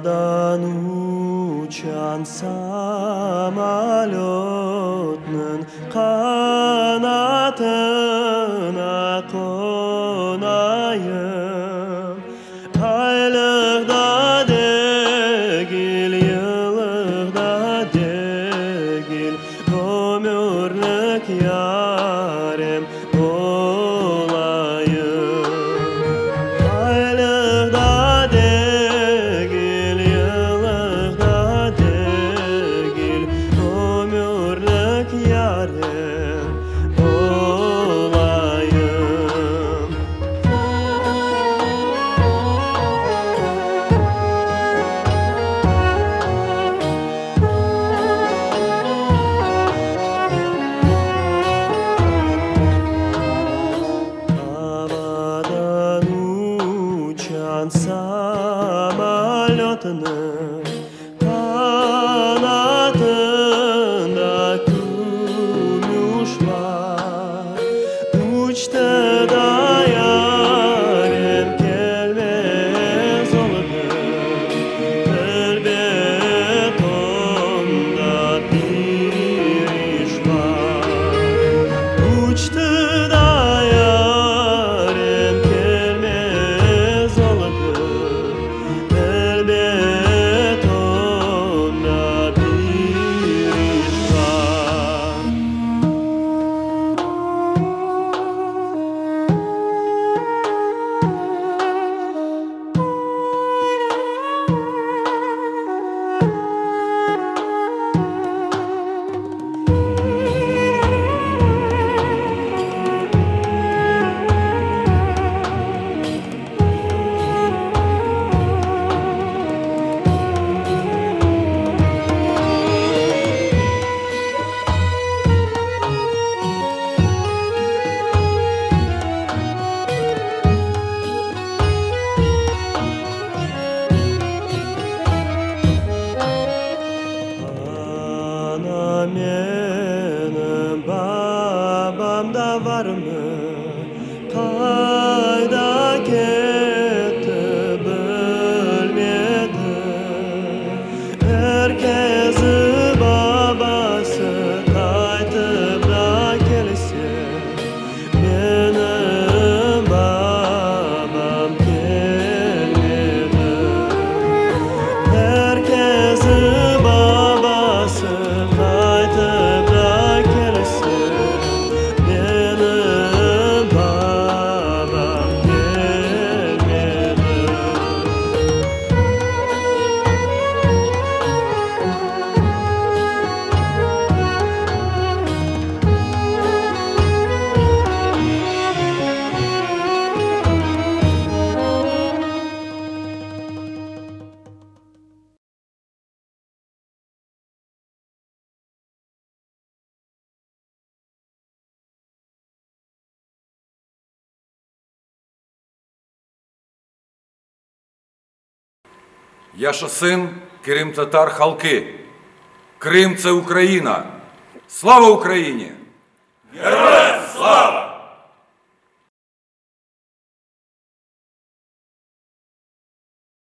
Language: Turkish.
Havadan uçan samalotun kanatına konayım. Aylıkta değil, yıllıkta değil. Ömürlük yarem olayım samalotunu Kanatında kumuş var yarem gelmez oldu Elbet onda bir iş var. Uçtu babam da var mı? Я Шасин, Кирим Татар Халки. Крим це Україна. Слава Україні!